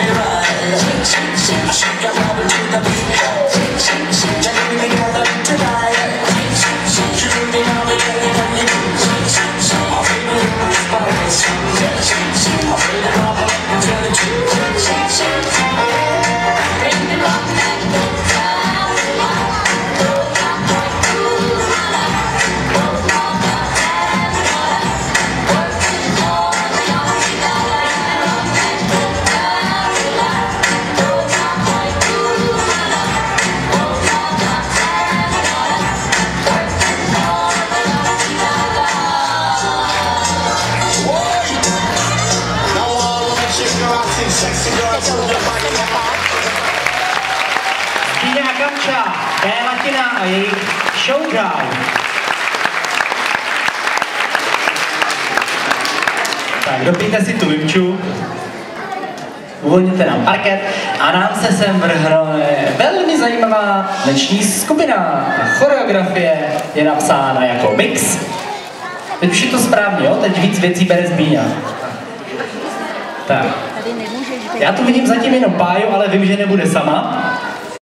me. Shake, shake, shake, shake, I love it to the beat. Stína Kamča, Té Latina a jejich showdown. Tak, dopíte si tu vimču, uvolněte nám parket a nám se sem vrhne velmi zajímavá dnešní skupina. Choreografie je napsána jako mix. Teď už je to správně, jo? Teď víc věcí bere zbíňa. Tak. Já tu vidím zatím jenom Páju, ale vím, že nebude sama.